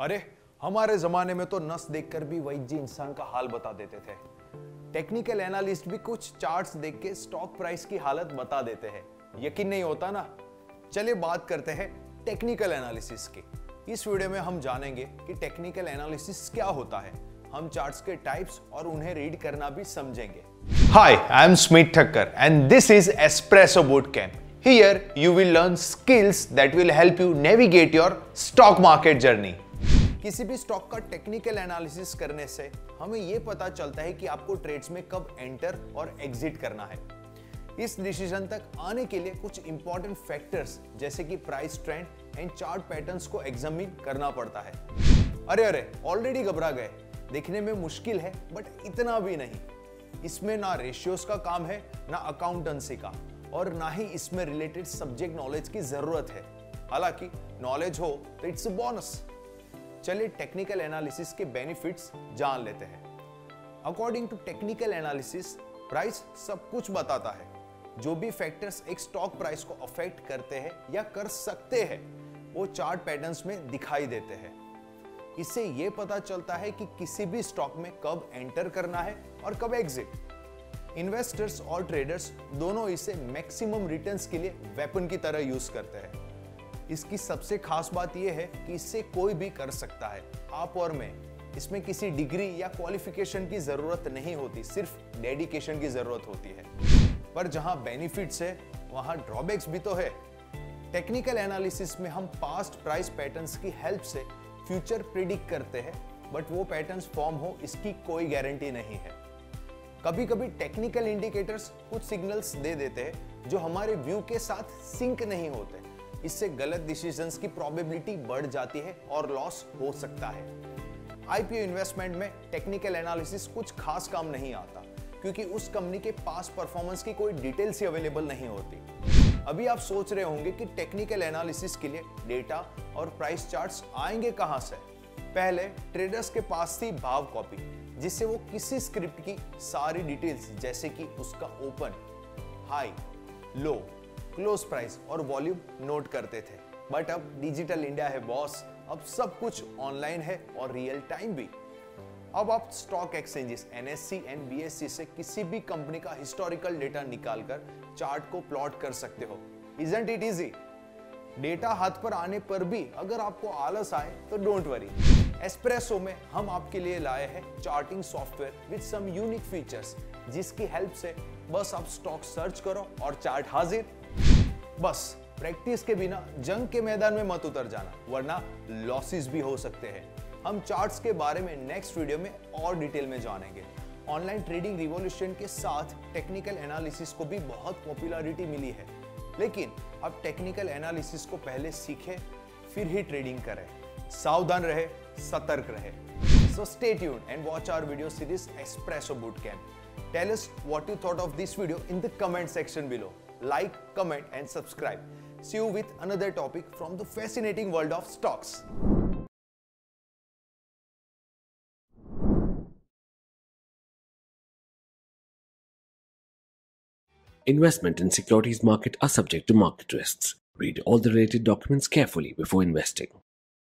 अरे, हमारे जमाने में तो नस देखकर भी वैद्य इंसान का हाल बता देते थे। टेक्निकल एनालिस्ट भी कुछ चार्ट्स देख के स्टॉक प्राइस की हालत बता देते हैं। यकीन नहीं होता ना? चलिए बात करते हैं टेक्निकल एनालिसिस की। इस वीडियो में हम जानेंगे कि टेक्निकल एनालिसिस क्या होता है। हम चार्ट्स के टाइप्स और उन्हें रीड करना भी समझेंगे। Hi I am Smit Thakkar and this is Espresso Boot Camp Here you will learn skills that will help you navigate your stock market journey. किसी भी स्टॉक का टेक्निकल एनालिसिस करने से हमें यह पता चलता है कि आपको ट्रेड्स में कब एंटर और एग्जिट करना है। इस डिसीज़न तक आने के लिए कुछ इंपॉर्टेंट फैक्टर्स जैसे कि price trend and chart patterns को एग्जामिन करना पड़ता है। अरे अरे ऑलरेडी घबरा गए। देखने में मुश्किल है बट इतना भी नहीं। इसमें ना रेशियोज का काम है, ना अकाउंटेंसी का, और ना ही इसमें रिलेटेड सब्जेक्ट नॉलेज की ज़रूरत है। हालाँकि नॉलेज हो तो इट्स बोनस चलिए टेक्निकल एनालिसिस के बेनिफिट्स जान लेते हैं। According to technical analysis price सब कुछ बताता है। जो भी फैक्टर्स एक स्टॉक प्राइस को अफेक्ट करते हैं या कर सकते हैं, वो चार्ट पैटर्न्स में दिखाई देते हैं। इससे यह पता चलता है कि किसी भी स्टॉक में कब एंटर करना है और कब एग्जिट इन्वेस्टर्स और ट्रेडर्स दोनों इसे मैक्सिमम रिटर्न्स के लिए वेपन की तरह यूज़ करते हैं। इसकी सबसे खास बात यह है कि इससे कोई भी कर सकता है। आप और मैं, इसमें किसी डिग्री या क्वालिफिकेशन की ज़रूरत नहीं होती, सिर्फ़ डेडिकेशन की ज़रूरत होती है। पर जहाँ बेनिफिट्स है, वहाँ ड्रॉबैक्स भी तो है। टेक्निकल एनालिसिस में हम पास्ट प्राइस पैटर्न्स की हेल्प से फ्यूचर प्रिडिक्ट करते हैं बट वो पैटर्न्स फॉर्म हो, इसकी कोई गारंटी नहीं है। कभी कभी टेक्निकल इंडिकेटर्स कुछ सिग्नल्स दे देते हैं, जो हमारे व्यू के साथ सिंक नहीं होते। इससे गलत डिसीजंस की प्रोबेबिलिटी बढ़ जाती है और लॉस हो सकता है। आईपीओ इन्वेस्टमेंट में टेक्निकल एनालिसिस कुछ खास काम नहीं आता, क्योंकि उस कंपनी के पास परफॉर्मेंस की कोई डिटेल्स ही अवेलेबल नहीं होती। अभी आप सोच रहे होंगे कि टेक्निकल एनालिसिस के लिए डेटा और प्राइस चार्ट्स आएँगे कहाँ से? पहले ट्रेडर्स के पास थी भाव कॉपी जिससे वो किसी स्क्रिप्ट की सारी डिटेल्स जैसे कि उसका open high low close price और वॉल्यूम नोट करते थे। बट अब डिजिटल इंडिया है बॉस अब सब कुछ ऑनलाइन है और रियल टाइम भी। अब आप stock exchanges NSC and BSC से किसी भी कंपनी का हिस्टोरिकल डेटा निकालकर चार्ट को प्लॉट कर सकते हो। इजंट इट इजी डेटा हाथ पर आने पर भी अगर आपको आलस आए तो डोंट वरी एस्प्रेसो में हम आपके लिए लाए हैं charting software with some unique features जिसकी हेल्प से बस आप स्टॉक सर्च करो और चार्ट हाजिर। बस प्रैक्टिस के बिना जंग के मैदान में मत उतर जाना, वरना लॉसेस भी हो सकते हैं। हम चार्ट्स के बारे में नेक्स्ट वीडियो में और डिटेल में जानेंगे। ऑनलाइन ट्रेडिंग रिवॉल्यूशन के साथ टेक्निकल एनालिसिस को भी बहुत पॉपुलैरिटी मिली है। लेकिन अब टेक्निकल एनालिसिस को पहले सीखें, फिर ही ट्रेडिंग करें। सावधान रहे, सतर्क रहे। So stay tuned and watch our video series Expresso Boot Camp Tell us what you thought of this video in the comment section below. Like, comment and subscribe. See you with another topic from the fascinating world of stocks. Investment in securities market are subject to market risks. Read all the related documents carefully before investing.